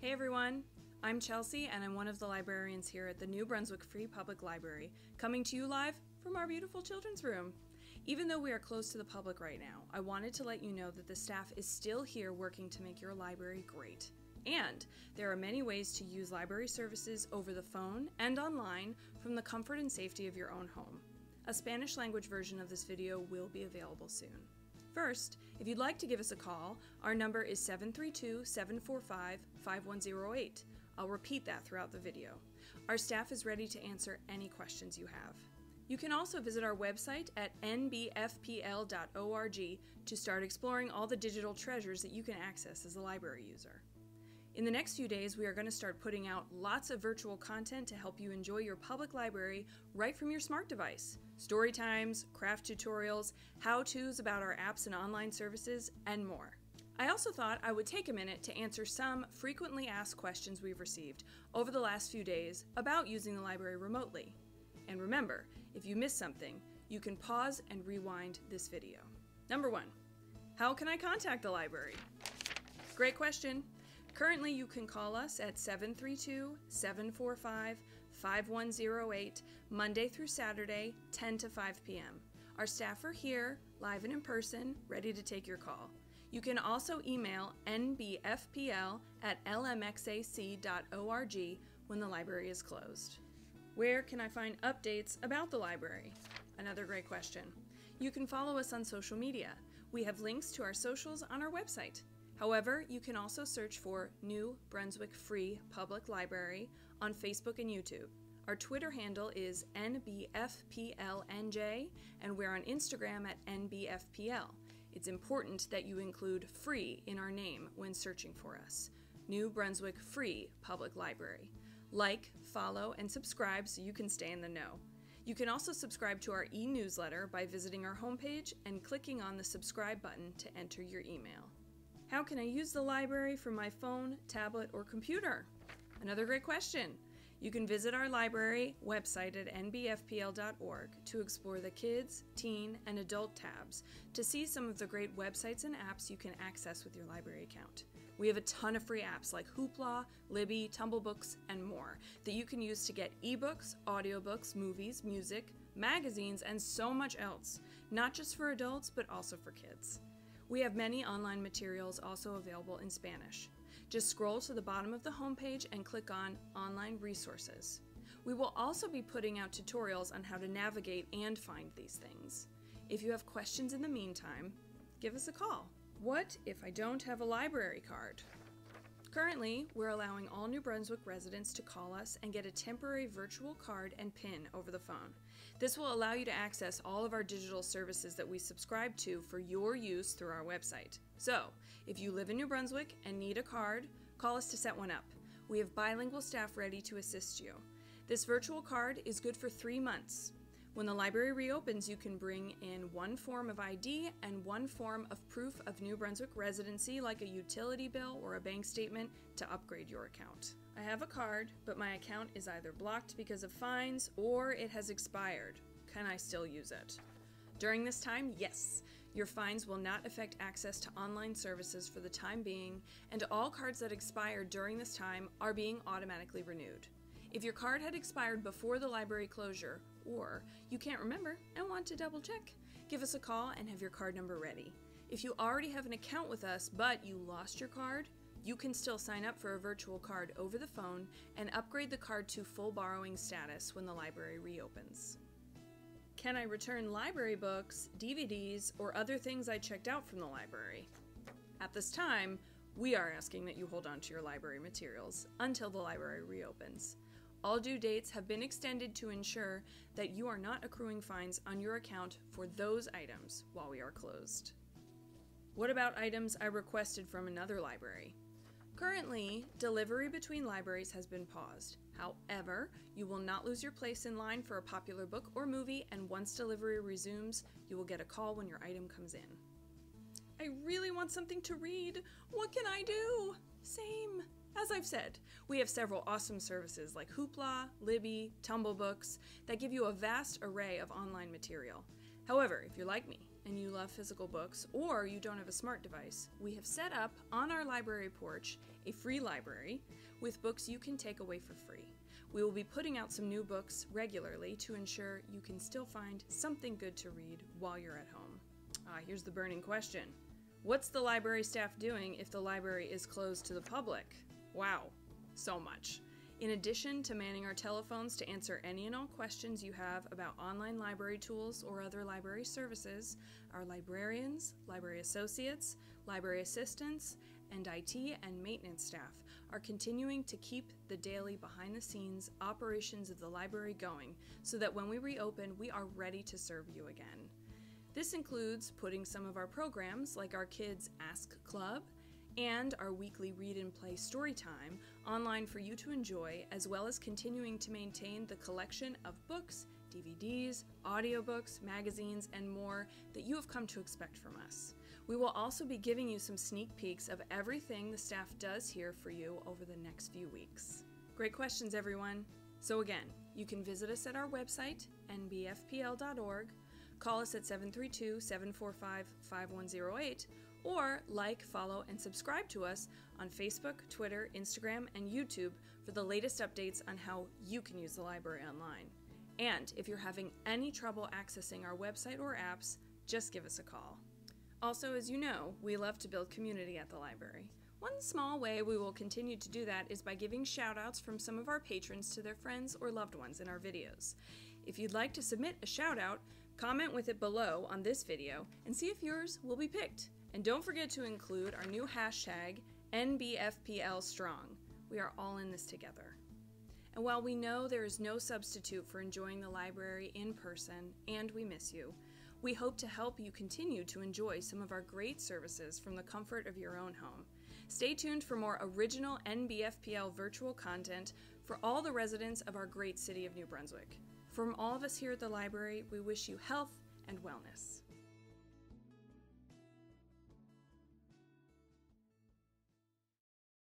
Hey everyone, I'm Chelsea and I'm one of the librarians here at the New Brunswick Free Public Library, coming to you live from our beautiful children's room. Even though we are closed to the public right now, I wanted to let you know that the staff is still here working to make your library great. And there are many ways to use library services over the phone and online from the comfort and safety of your own home. A Spanish language version of this video will be available soon. First, if you'd like to give us a call, our number is 732 745 5108. I'll repeat that throughout the video. Our staff is ready to answer any questions you have. You can also visit our website at nbfpl.org to start exploring all the digital treasures that you can access as a library user. In the next few days, we are going to start putting out lots of virtual content to help you enjoy your public library right from your smart device. Story times, craft tutorials, how to's about our apps and online services, and more. I also thought I would take a minute to answer some frequently asked questions we've received over the last few days about using the library remotely. And remember, if you miss something, you can pause and rewind this video. Number one, how can I contact the library? Great question. Currently, you can call us at 732 745 5108 Monday through Saturday, 10 to 5 p.m. Our staff are here, live and in person, ready to take your call. You can also email nbfpl at lmxac.org when the library is closed. Where can I find updates about the library? Another great question. You can follow us on social media. We have links to our socials on our website. However, you can also search for New Brunswick Free Public Library on Facebook and YouTube. Our Twitter handle is NBFPLNJ, and we're on Instagram at NBFPL. It's important that you include free in our name when searching for us. New Brunswick Free Public Library. Like, follow, and subscribe so you can stay in the know. You can also subscribe to our e newsletter by visiting our homepage and clicking on the subscribe button to enter your email. How can I use the library from my phone, tablet, or computer? Another great question. You can visit our library website at nbfpl.org to explore the kids, teen, and adult tabs to see some of the great websites and apps you can access with your library account. We have a ton of free apps like Hoopla, Libby, Tumblebooks, and more that you can use to get ebooks, audiobooks, movies, music, magazines, and so much else, not just for adults, but also for kids. We have many online materials also available in Spanish. Just scroll to the bottom of the homepage and click on Online Resources. We will also be putting out tutorials on how to navigate and find these things. If you have questions in the meantime, give us a call. What if I don't have a library card? Currently, we're allowing all New Brunswick residents to call us and get a temporary virtual card and PIN over the phone. This will allow you to access all of our digital services that we subscribe to for your use through our website. So, if you live in New Brunswick and need a card, call us to set one up. We have bilingual staff ready to assist you. This virtual card is good for three months. When the library reopens, you can bring in one form of ID and one form of proof of New Brunswick residency, like a utility bill or a bank statement, to upgrade your account. I have a card, but my account is either blocked because of fines or it has expired. Can I still use it? During this time, yes. Your fines will not affect access to online services for the time being, and all cards that expire during this time are being automatically renewed. If your card had expired before the library closure, or you can't remember and want to double check, give us a call and have your card number ready. If you already have an account with us but you lost your card, you can still sign up for a virtual card over the phone and upgrade the card to full borrowing status when the library reopens. Can I return library books, DVDs, or other things I checked out from the library? At this time, we are asking that you hold on to your library materials until the library reopens. All due dates have been extended to ensure that you are not accruing fines on your account for those items while we are closed. What about items I requested from another library? Currently, delivery between libraries has been paused. However, you will not lose your place in line for a popular book or movie, and once delivery resumes, you will get a call when your item comes in. I really want something to read. What can I do? Same. As I've said, we have several awesome services like Hoopla, Libby, Tumblebooks that give you a vast array of online material. However, if you're like me and you love physical books, or you don't have a smart device, we have set up on our library porch a free library with books you can take away for free. We will be putting out some new books regularly to ensure you can still find something good to read while you're at home. Ah, here's the burning question What's the library staff doing if the library is closed to the public? Wow, so much. In addition to manning our telephones to answer any and all questions you have about online library tools or other library services, our librarians, library associates, library assistants, and IT and maintenance staff are continuing to keep the daily behind the scenes operations of the library going so that when we reopen, we are ready to serve you again. This includes putting some of our programs, like our Kids Ask Club and our weekly read and play story time online for you to enjoy, as well as continuing to maintain the collection of books, DVDs, audiobooks, magazines, and more that you have come to expect from us. We will also be giving you some sneak peeks of everything the staff does here for you over the next few weeks. Great questions, everyone! So, again, you can visit us at our website, nbfpl.org, call us at 732 745 5108 or like, follow, and subscribe to us on Facebook, Twitter, Instagram, and YouTube for the latest updates on how you can use the library online. And if you're having any trouble accessing our website or apps, just give us a call. Also, as you know, we love to build community at the library. One small way we will continue to do that is by giving shoutouts from some of our patrons to their friends or loved ones in our videos. If you'd like to submit a shoutout, comment with it below on this video and see if yours will be picked. And don't forget to include our new hashtag, NBFPLStrong. We are all in this together. And while we know there is no substitute for enjoying the library in person, and we miss you, we hope to help you continue to enjoy some of our great services from the comfort of your own home. Stay tuned for more original NBFPL virtual content for all the residents of our great city of New Brunswick. From all of us here at the library, we wish you health and wellness.